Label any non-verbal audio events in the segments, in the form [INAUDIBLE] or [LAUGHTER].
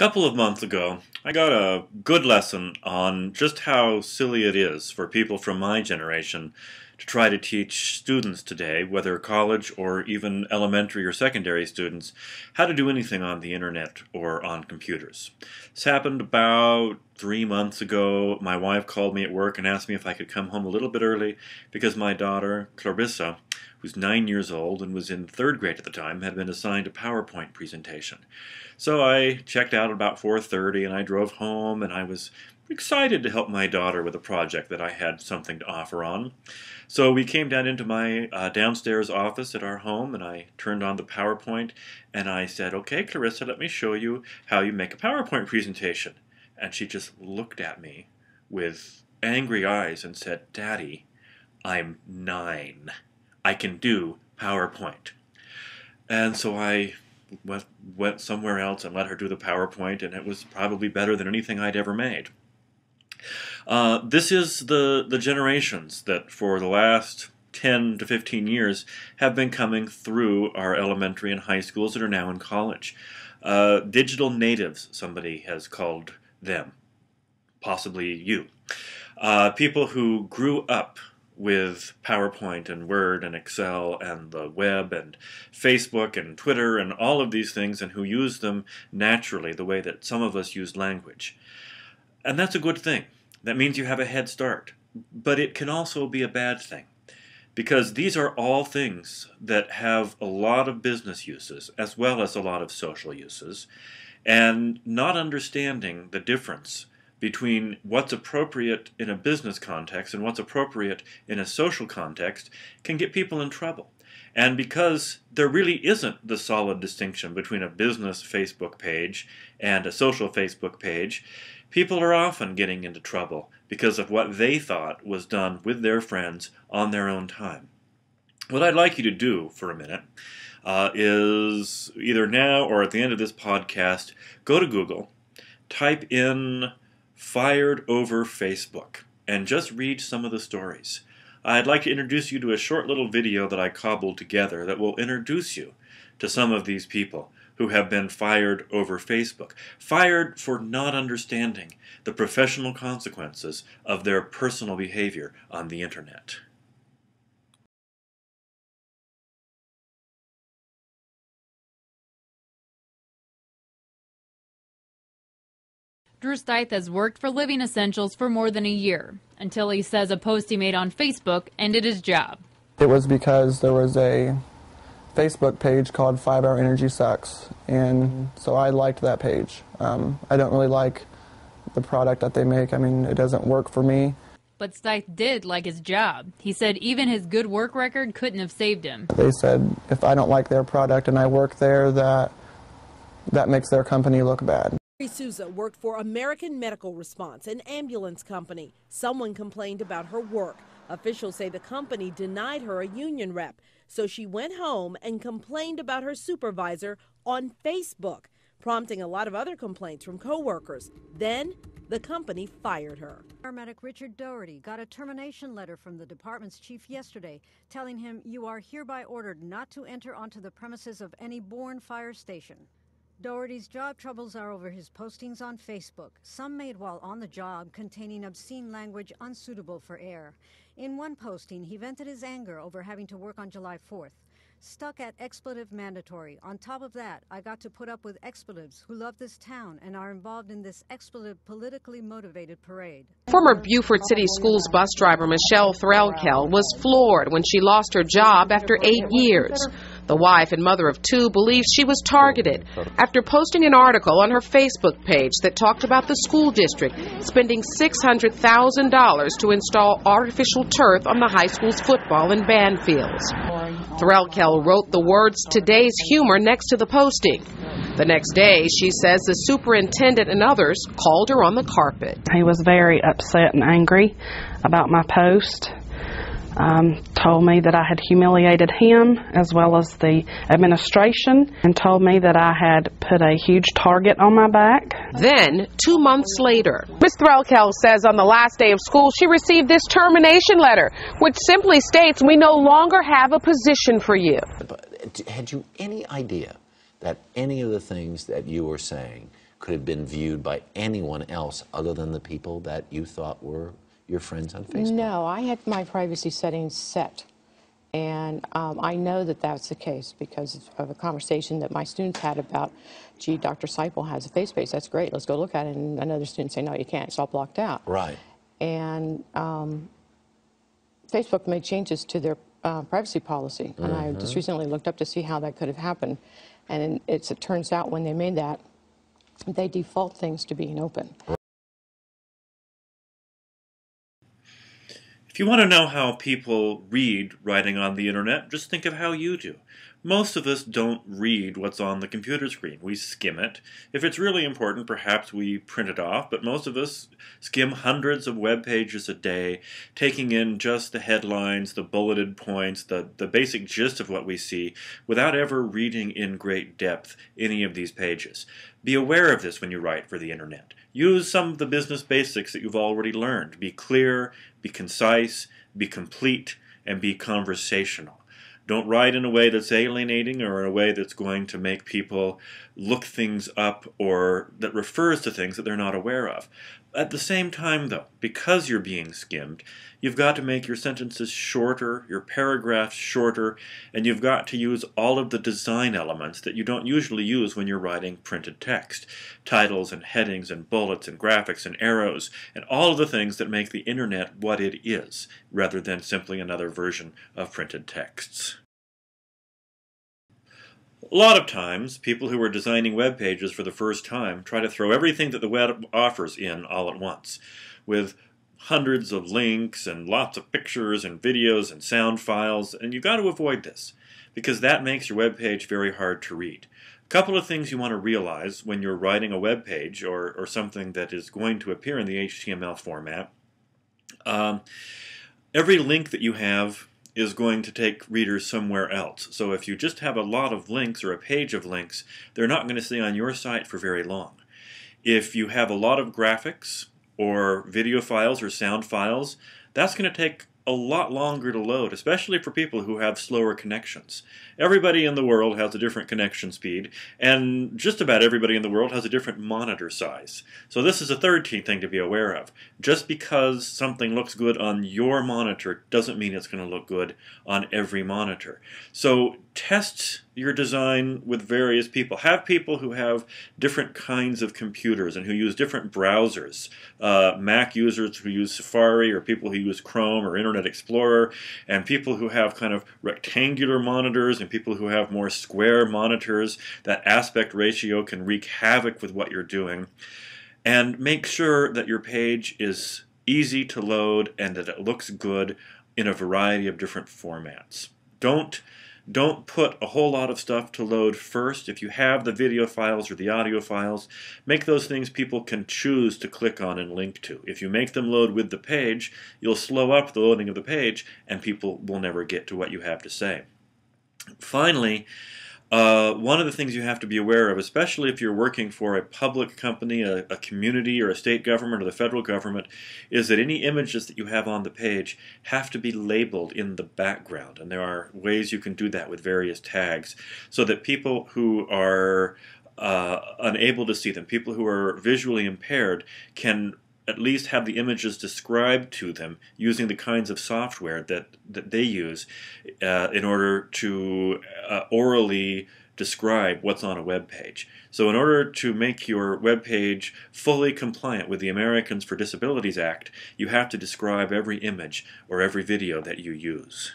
couple of months ago, I got a good lesson on just how silly it is for people from my generation to try to teach students today, whether college or even elementary or secondary students, how to do anything on the internet or on computers. This happened about three months ago. My wife called me at work and asked me if I could come home a little bit early because my daughter, Clarissa, who's nine years old and was in third grade at the time, had been assigned a PowerPoint presentation. So I checked out about 4.30 and I drove home and I was excited to help my daughter with a project that I had something to offer on. So we came down into my uh, downstairs office at our home and I turned on the PowerPoint and I said, okay, Clarissa, let me show you how you make a PowerPoint presentation. And she just looked at me with angry eyes and said, Daddy, I'm nine. I can do PowerPoint. And so I went, went somewhere else and let her do the PowerPoint, and it was probably better than anything I'd ever made. Uh, this is the, the generations that for the last 10 to 15 years have been coming through our elementary and high schools that are now in college. Uh, digital natives, somebody has called them, possibly you. Uh, people who grew up with PowerPoint and Word and Excel and the web and Facebook and Twitter and all of these things and who use them naturally the way that some of us use language. And that's a good thing. That means you have a head start. But it can also be a bad thing because these are all things that have a lot of business uses as well as a lot of social uses. And not understanding the difference between what's appropriate in a business context and what's appropriate in a social context can get people in trouble. And because there really isn't the solid distinction between a business Facebook page and a social Facebook page, people are often getting into trouble because of what they thought was done with their friends on their own time. What I'd like you to do for a minute uh, is either now or at the end of this podcast, go to Google, type in fired over Facebook, and just read some of the stories. I'd like to introduce you to a short little video that I cobbled together that will introduce you to some of these people who have been fired over Facebook. Fired for not understanding the professional consequences of their personal behavior on the internet. Drew Stith has worked for Living Essentials for more than a year until he says a post he made on Facebook ended his job. It was because there was a Facebook page called Five Hour Energy Sucks, and so I liked that page. Um, I don't really like the product that they make. I mean, it doesn't work for me. But Stith did like his job. He said even his good work record couldn't have saved him. They said if I don't like their product and I work there, that that makes their company look bad. Souza worked for American Medical Response, an ambulance company. Someone complained about her work. Officials say the company denied her a union rep, so she went home and complained about her supervisor on Facebook, prompting a lot of other complaints from coworkers. Then the company fired her. Paramedic Richard Doherty got a termination letter from the department's chief yesterday telling him you are hereby ordered not to enter onto the premises of any Bourne fire station. Doherty's job troubles are over his postings on Facebook, some made while on the job containing obscene language unsuitable for air. In one posting, he vented his anger over having to work on July 4th. Stuck at expletive mandatory. On top of that, I got to put up with expletives who love this town and are involved in this expletive politically motivated parade. Former Beaufort City Schools bus driver Michelle Threlkel was floored when she lost her job after eight years. The wife and mother of two believes she was targeted after posting an article on her Facebook page that talked about the school district spending $600,000 to install artificial turf on the high school's football and band fields. Threlkel wrote the words today's humor next to the posting. The next day, she says the superintendent and others called her on the carpet. He was very upset and angry about my post um, told me that I had humiliated him as well as the administration and told me that I had put a huge target on my back. Then, two months later, Ms. Threlkel says on the last day of school she received this termination letter, which simply states we no longer have a position for you. But Had you any idea that any of the things that you were saying could have been viewed by anyone else other than the people that you thought were your friends on Facebook? No, I had my privacy settings set. And um, I know that that's the case because of a conversation that my students had about, gee, Dr. Seipel has a face page. That's great. Let's go look at it. And another student say, no, you can't. It's all blocked out. Right. And um, Facebook made changes to their uh, privacy policy. And I just recently looked up to see how that could have happened. And it's, it turns out when they made that, they default things to being open. If you want to know how people read writing on the internet, just think of how you do. Most of us don't read what's on the computer screen. We skim it. If it's really important, perhaps we print it off, but most of us skim hundreds of web pages a day, taking in just the headlines, the bulleted points, the, the basic gist of what we see, without ever reading in great depth any of these pages. Be aware of this when you write for the internet. Use some of the business basics that you've already learned. Be clear, be concise, be complete, and be conversational. Don't write in a way that's alienating or in a way that's going to make people look things up or that refers to things that they're not aware of. At the same time, though, because you're being skimmed, you've got to make your sentences shorter, your paragraphs shorter, and you've got to use all of the design elements that you don't usually use when you're writing printed text. Titles and headings and bullets and graphics and arrows and all of the things that make the internet what it is, rather than simply another version of printed texts. A lot of times, people who are designing web pages for the first time try to throw everything that the web offers in all at once, with hundreds of links and lots of pictures and videos and sound files, and you've got to avoid this, because that makes your web page very hard to read. A couple of things you want to realize when you're writing a web page or, or something that is going to appear in the HTML format. Um, every link that you have is going to take readers somewhere else. So if you just have a lot of links or a page of links, they're not going to stay on your site for very long. If you have a lot of graphics or video files or sound files, that's going to take a lot longer to load, especially for people who have slower connections. Everybody in the world has a different connection speed, and just about everybody in the world has a different monitor size. So this is a third thing to be aware of. Just because something looks good on your monitor doesn't mean it's going to look good on every monitor. So test your design with various people. Have people who have different kinds of computers and who use different browsers. Uh, Mac users who use Safari, or people who use Chrome or Internet Explorer, and people who have kind of rectangular monitors and people who have more square monitors. That aspect ratio can wreak havoc with what you're doing. And make sure that your page is easy to load and that it looks good in a variety of different formats. Don't don't put a whole lot of stuff to load first. If you have the video files or the audio files, make those things people can choose to click on and link to. If you make them load with the page, you'll slow up the loading of the page and people will never get to what you have to say. Finally, uh, one of the things you have to be aware of, especially if you're working for a public company, a, a, community, or a state government, or the federal government, is that any images that you have on the page have to be labeled in the background. And there are ways you can do that with various tags so that people who are uh, unable to see them, people who are visually impaired, can at least have the images described to them using the kinds of software that, that they use uh, in order to uh, orally describe what's on a web page. So in order to make your web page fully compliant with the Americans for Disabilities Act, you have to describe every image or every video that you use.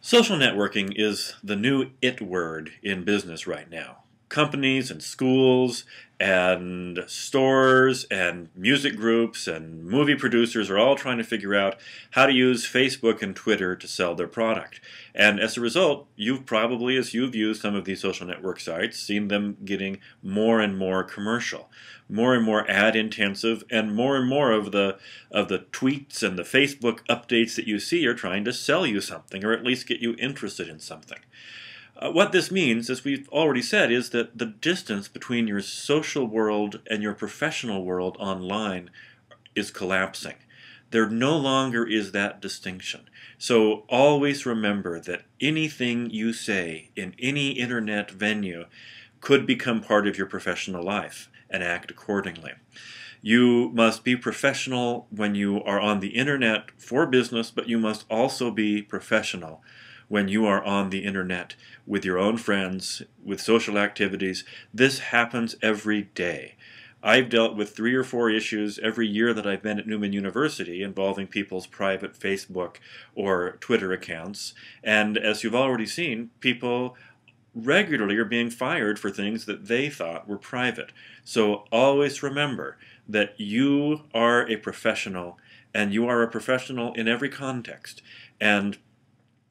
Social networking is the new it word in business right now companies and schools and stores and music groups and movie producers are all trying to figure out how to use Facebook and Twitter to sell their product. And as a result, you've probably, as you've used some of these social network sites, seen them getting more and more commercial, more and more ad intensive, and more and more of the of the tweets and the Facebook updates that you see are trying to sell you something or at least get you interested in something. Uh, what this means, as we've already said, is that the distance between your social world and your professional world online is collapsing. there no longer is that distinction. So always remember that anything you say in any internet venue could become part of your professional life and act accordingly. You must be professional when you are on the internet for business, but you must also be professional when you are on the internet with your own friends, with social activities. This happens every day. I've dealt with three or four issues every year that I've been at Newman University involving people's private Facebook or Twitter accounts. And as you've already seen, people regularly are being fired for things that they thought were private. So always remember that you are a professional and you are a professional in every context. And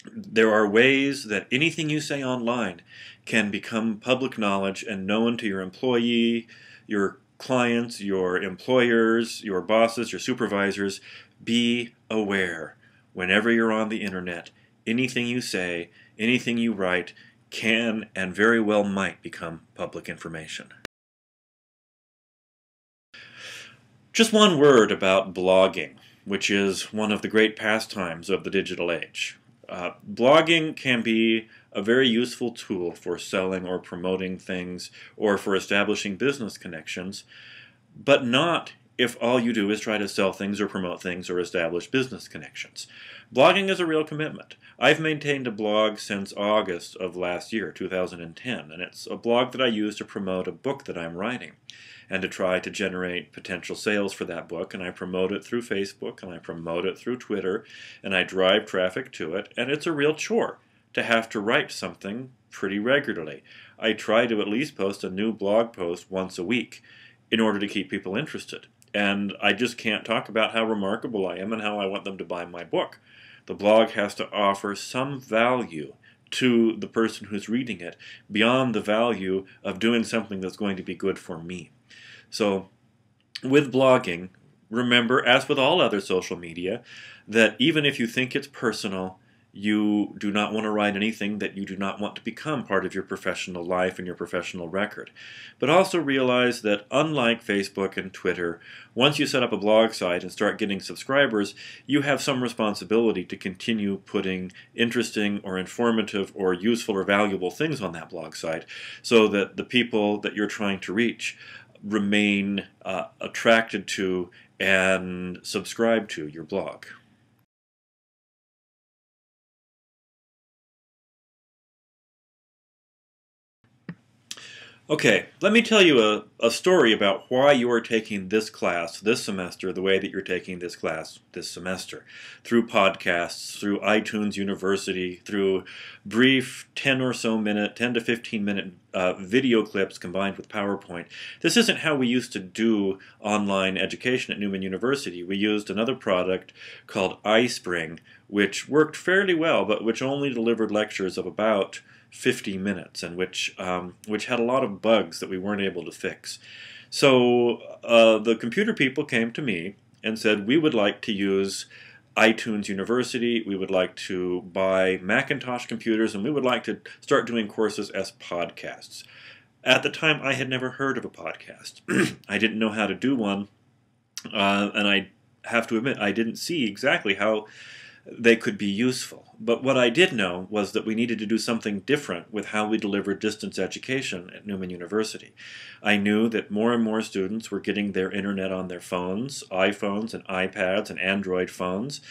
there are ways that anything you say online can become public knowledge and known to your employee, your clients, your employers, your bosses, your supervisors, be aware whenever you're on the internet, anything you say, anything you write can and very well might become public information. Just one word about blogging, which is one of the great pastimes of the digital age. Uh, blogging can be a very useful tool for selling or promoting things or for establishing business connections, but not if all you do is try to sell things or promote things or establish business connections. Blogging is a real commitment. I've maintained a blog since August of last year, 2010, and it's a blog that I use to promote a book that I'm writing and to try to generate potential sales for that book. And I promote it through Facebook and I promote it through Twitter and I drive traffic to it. And it's a real chore to have to write something pretty regularly. I try to at least post a new blog post once a week in order to keep people interested. And I just can't talk about how remarkable I am and how I want them to buy my book. The blog has to offer some value to the person who's reading it beyond the value of doing something that's going to be good for me. So, with blogging, remember, as with all other social media, that even if you think it's personal, you do not want to write anything that you do not want to become part of your professional life and your professional record. But also realize that unlike Facebook and Twitter, once you set up a blog site and start getting subscribers, you have some responsibility to continue putting interesting or informative or useful or valuable things on that blog site so that the people that you're trying to reach remain uh, attracted to and subscribe to your blog. Okay, let me tell you a, a story about why you are taking this class this semester the way that you're taking this class this semester. Through podcasts, through iTunes University, through brief 10 or so minute, 10 to 15 minute uh, video clips combined with PowerPoint. This isn't how we used to do online education at Newman University. We used another product called iSpring, which worked fairly well, but which only delivered lectures of about 50 minutes, and which um, which had a lot of bugs that we weren't able to fix. So uh, the computer people came to me and said, we would like to use iTunes University, we would like to buy Macintosh computers, and we would like to start doing courses as podcasts. At the time, I had never heard of a podcast. [CLEARS THROAT] I didn't know how to do one, uh, and I have to admit, I didn't see exactly how they could be useful. But what I did know was that we needed to do something different with how we delivered distance education at Newman University. I knew that more and more students were getting their internet on their phones, iPhones and iPads and Android phones.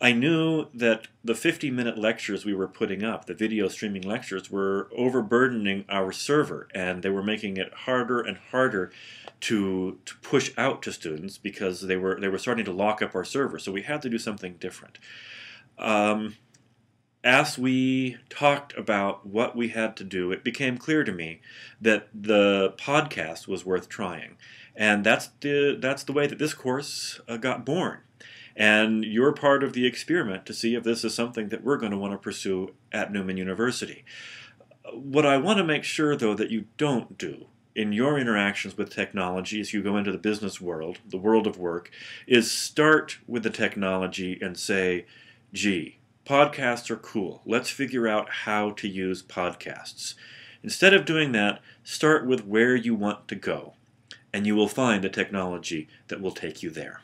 I knew that the 50 minute lectures we were putting up, the video streaming lectures, were overburdening our server and they were making it harder and harder to, to push out to students because they were, they were starting to lock up our server. So we had to do something different. Um, as we talked about what we had to do, it became clear to me that the podcast was worth trying. And that's the, that's the way that this course uh, got born. And you're part of the experiment to see if this is something that we're going to want to pursue at Newman University. What I want to make sure, though, that you don't do in your interactions with technology as you go into the business world, the world of work, is start with the technology and say, gee, podcasts are cool. Let's figure out how to use podcasts. Instead of doing that, start with where you want to go, and you will find a technology that will take you there.